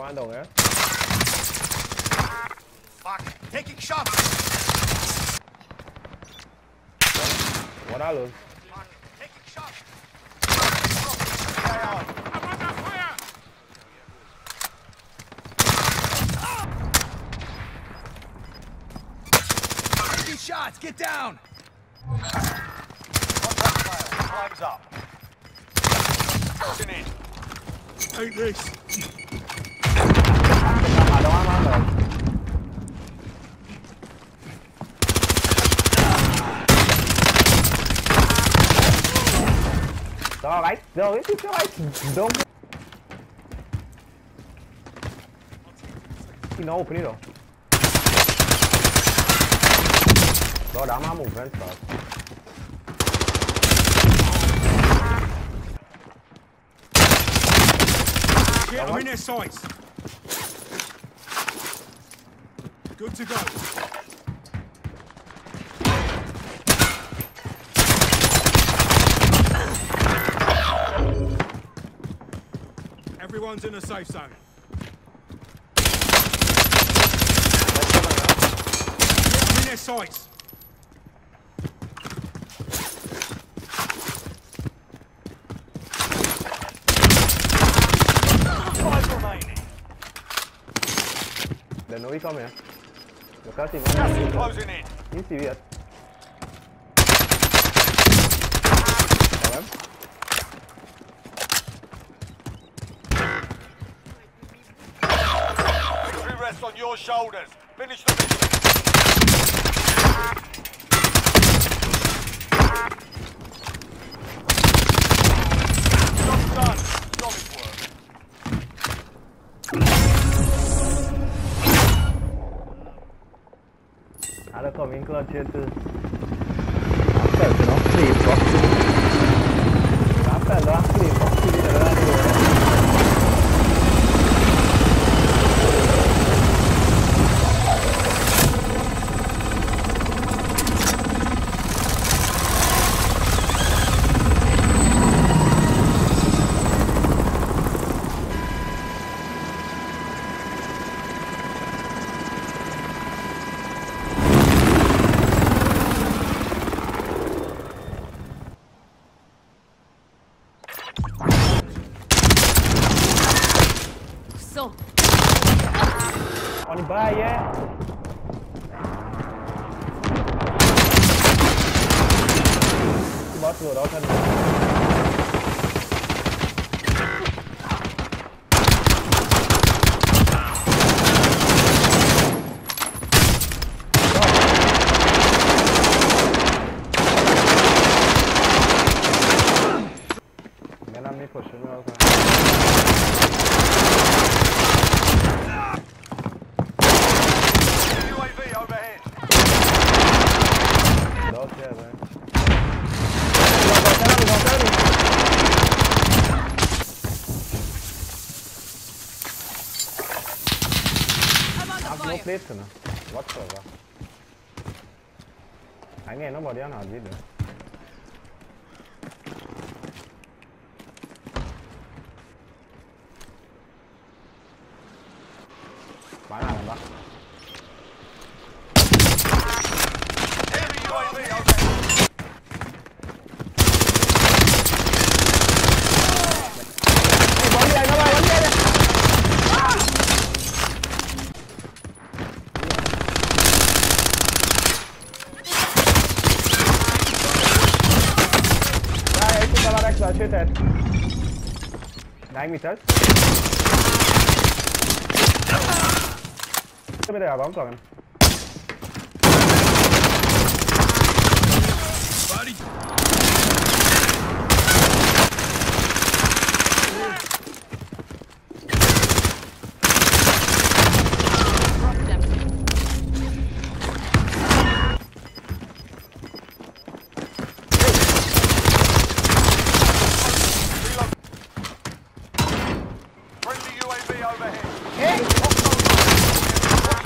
Commando nữa. ¿eh? Fuck. Taking shots. Quá đá luôn. Fuck. Taking shots. Stay on. Taking shots. Get down. Contact failed. Flames up. Pushing. Take this. Đó right, no, this is right. Don't. Thì nó open it Đó đá má một vent first. Get them in their sights. Good to go. Everyone's in a safe zone. In their sights. Five remaining. Để nó đi con mẹ. Được cái Gas is closing in. Nhìn gì vậy? Chào on your shoulders. Finish the mission. Done. Work. Aspetta, no? Flipbox. Aspetta, posição. On by, yeah. Bota o Europa. no place não, What for? Hang on, nobody on our leader. Bóng còn.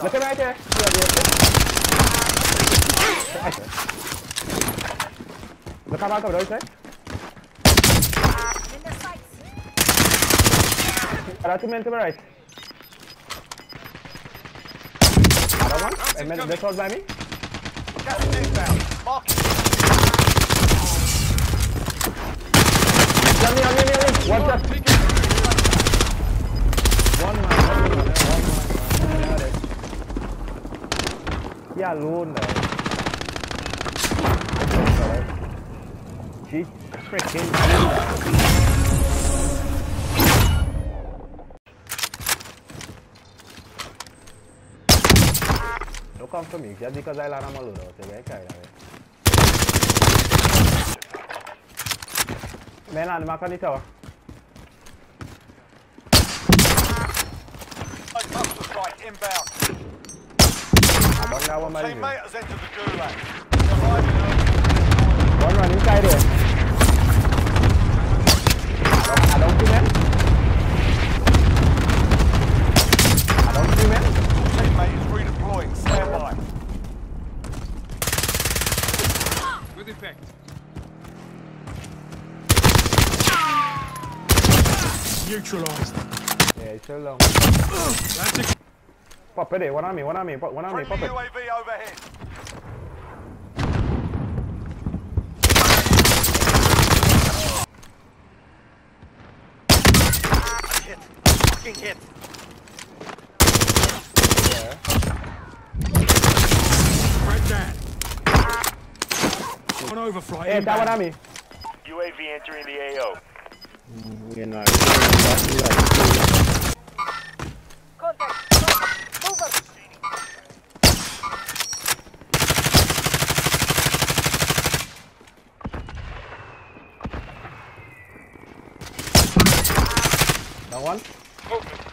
Look at right there. Yeah, yeah. Look how about the right side. In the sights. There are two men to the right. Other one. Men, this was by me. Gas is inbound. Me, on me, on me. One shot. Yeah, alone though. She freaking. Don't come to me, just because I land on my load out there, carry that way. Man, land mark on the tower. Up the site. Inbound. I don't know Teammate has entered the gulag. One run inside here. I don't, see men. I don't see men. Teammate is redeploying. Stand by. Good effect. Neutralized. Yeah, he's still down. That's a Pop it there. One on me, one on me, pop- one on me, pop it. UAV overhead. Hit. Fucking hit. Right down. One overflight. Hey, that one on me. UAV entering the AO. You know. One. Movement.